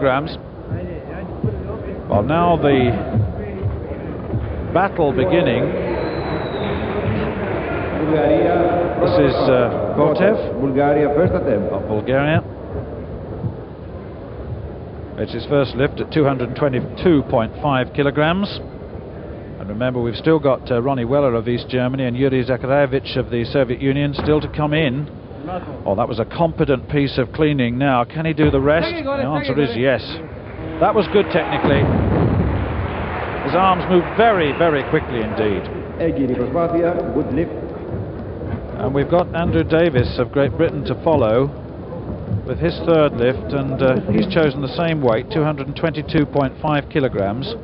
grams. Well, now the battle beginning. Bulgaria. This is uh, Botev Bulgaria first attempt. of Bulgaria. It's his first lift at 222.5 kilograms. And remember, we've still got uh, Ronnie Weller of East Germany and Yuri Zakharevich of the Soviet Union still to come in. Oh, that was a competent piece of cleaning now. Can he do the rest? The answer is yes. That was good technically. His arms moved very, very quickly indeed. And we've got Andrew Davis of Great Britain to follow with his third lift, and uh, he's chosen the same weight, 222.5 kilograms.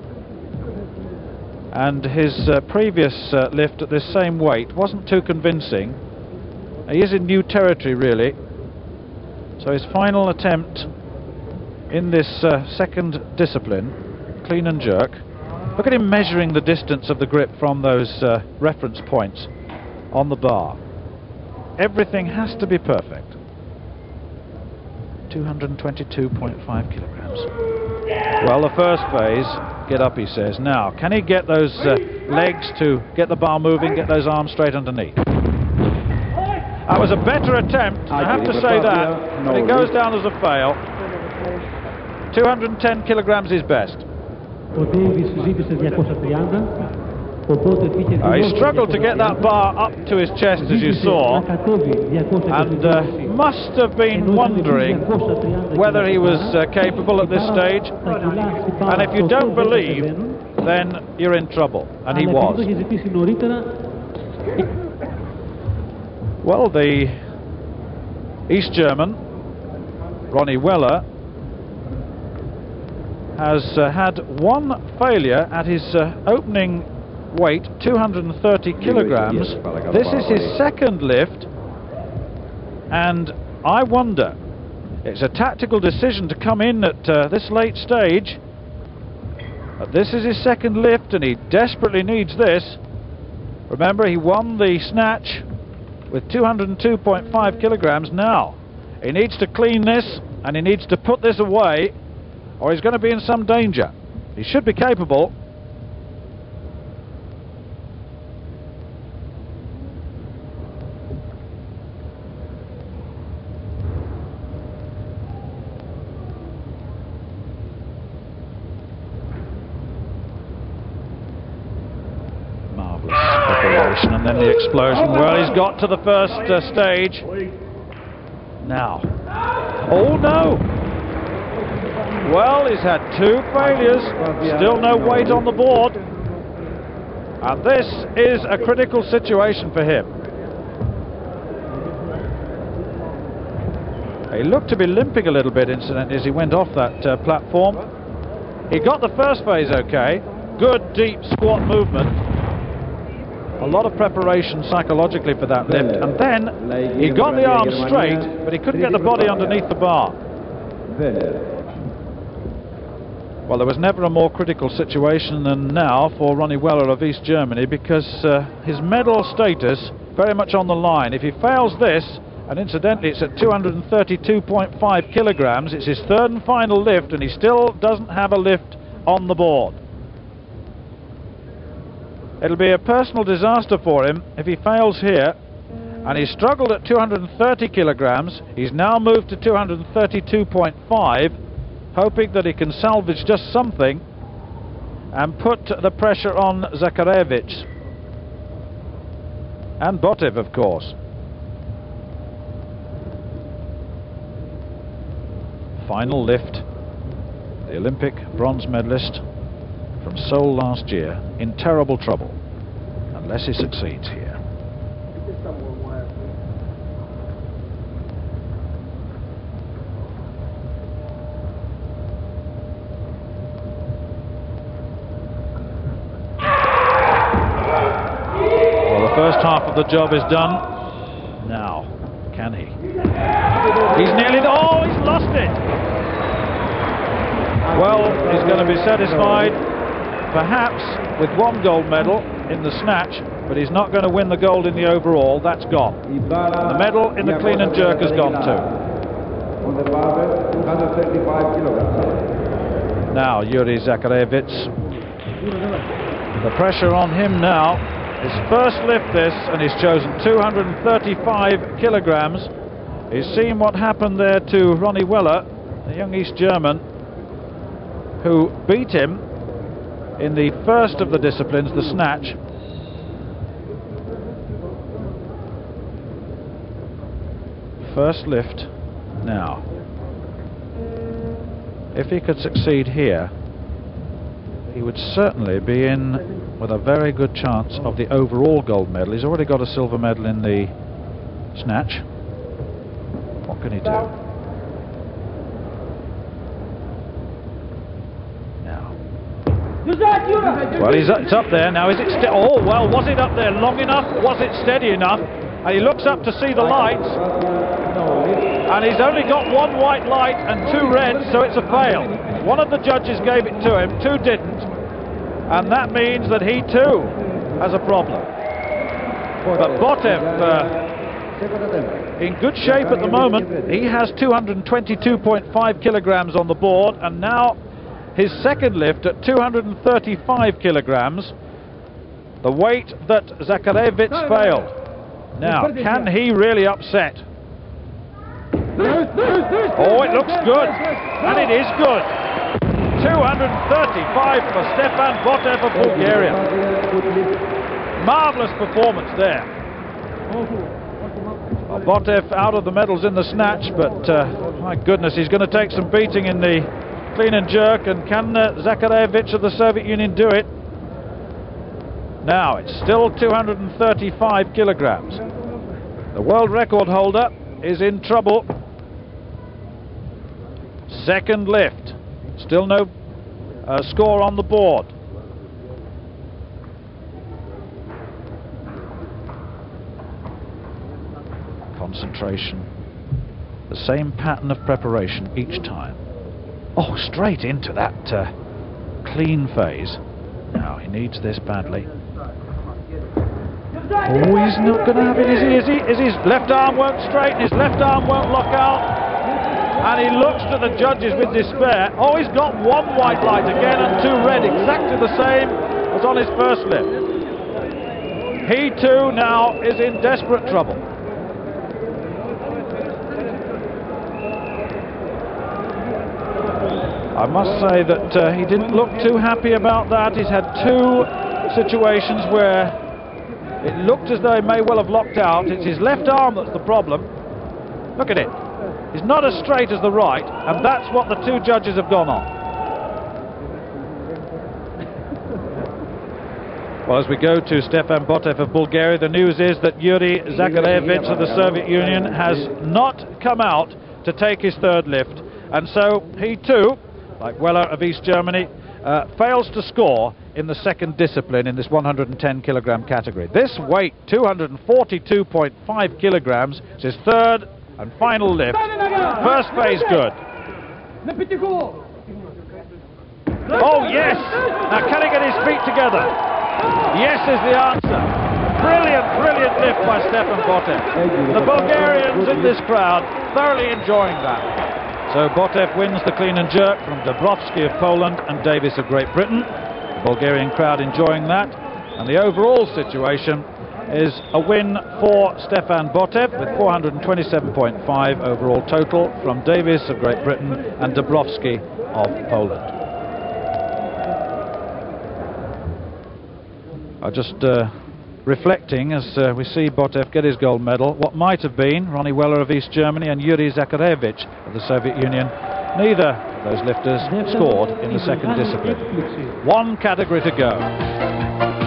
And his uh, previous uh, lift at this same weight wasn't too convincing, he is in new territory, really. So his final attempt in this uh, second discipline, clean and jerk. Look at him measuring the distance of the grip from those uh, reference points on the bar. Everything has to be perfect. 222.5 kilograms. Well, the first phase, get up, he says. Now, can he get those uh, legs to get the bar moving, get those arms straight underneath? That was a better attempt, I have to say that, but it goes down as a fail. 210 kilograms is best. Uh, he struggled to get that bar up to his chest, as you saw, and uh, must have been wondering whether he was uh, capable at this stage. And if you don't believe, then you're in trouble, and he was. Well, the East German, Ronnie Weller, has uh, had one failure at his uh, opening weight, 230 kilograms. This is his second lift, and I wonder, it's a tactical decision to come in at uh, this late stage. But this is his second lift, and he desperately needs this. Remember, he won the snatch with 202.5 kilograms now. He needs to clean this and he needs to put this away or he's going to be in some danger. He should be capable. Marvellous preparation and then the explosion. Well, he's got to the first uh, stage. Now. Oh no! Well, he's had two failures, still no weight on the board. And this is a critical situation for him. He looked to be limping a little bit, incidentally, as he went off that uh, platform. He got the first phase okay. Good deep squat movement a lot of preparation psychologically for that lift. And then he got the arm straight, but he couldn't get the body underneath the bar. Well, there was never a more critical situation than now for Ronnie Weller of East Germany because uh, his medal status very much on the line. If he fails this, and incidentally it's at 232.5 kilograms, it's his third and final lift and he still doesn't have a lift on the board. It'll be a personal disaster for him if he fails here. And he struggled at 230 kilograms. He's now moved to 232.5 hoping that he can salvage just something and put the pressure on Zakharevich and Botev, of course. Final lift. The Olympic bronze medalist from Seoul last year in terrible trouble unless he succeeds here. Well, the first half of the job is done. Now, can he? He's nearly. Oh, he's lost it! Well, he's going to be satisfied, perhaps, with one gold medal in the snatch, but he's not going to win the gold in the overall. That's gone. The medal in the clean and jerk has gone too. Now, Yuri Zakharevich. The pressure on him now. His first lift this, and he's chosen 235 kilograms. He's seen what happened there to Ronnie Weller, the young East German, who beat him in the first of the disciplines, the snatch. First lift now. If he could succeed here, he would certainly be in with a very good chance of the overall gold medal. He's already got a silver medal in the snatch. What can he do? Now. Well, he's it's up there now. Is it? Ste- oh, well, was it up there long enough? Was it steady enough? And he looks up to see the lights, and he's only got one white light and two reds, so it's a fail. One of the judges gave it to him, two didn't, and that means that he too has a problem. But Botev. Uh, in good shape at the moment. He has 222.5 kilograms on the board, and now his second lift at 235 kilograms, the weight that Zakharevich failed. Now, can he really upset? Oh, it looks good, and it is good. 235 for Stefan Botev of Bulgaria. Marvellous performance there. Well, Botev out of the medals in the snatch, but uh, my goodness, he's going to take some beating in the clean and jerk. And can uh, of the Soviet Union do it? Now, it's still 235 kilograms. The world record holder is in trouble. Second lift. Still no uh, score on the board. concentration. The same pattern of preparation each time. Oh, straight into that uh, clean phase. Now, he needs this badly. Oh, he's not going to have it, is he? Is he? Is his left arm won't straighten, his left arm won't lock out. And he looks to the judges with despair. Oh, he's got one white light again and two red, exactly the same as on his first lift. He too now is in desperate trouble. I must say that uh, he didn't look too happy about that. He's had two situations where it looked as though he may well have locked out. It's his left arm that's the problem. Look at it. He's not as straight as the right, and that's what the two judges have gone on. Well, as we go to Stefan Botev of Bulgaria, the news is that Yuri Zakharevich of the Soviet Union has not come out to take his third lift, and so he too like Weller of East Germany, uh, fails to score in the second discipline in this 110 kilogram category. This weight, 242.5 kilograms, is his third and final lift. First phase good. Oh yes! Now can he get his feet together? Yes is the answer. Brilliant, brilliant lift by Stefan Botev. The Bulgarians in this crowd thoroughly enjoying that. So Botev wins the clean and jerk from Dabrowski of Poland and Davis of Great Britain. The Bulgarian crowd enjoying that. And the overall situation is a win for Stefan Botev with 427.5 overall total from Davis of Great Britain and Dabrowski of Poland. I just uh, reflecting as uh, we see Botev get his gold medal. What might have been Ronnie Weller of East Germany and Yuri Zakharevich of the Soviet Union. Neither of those lifters scored in the second discipline. One category to go.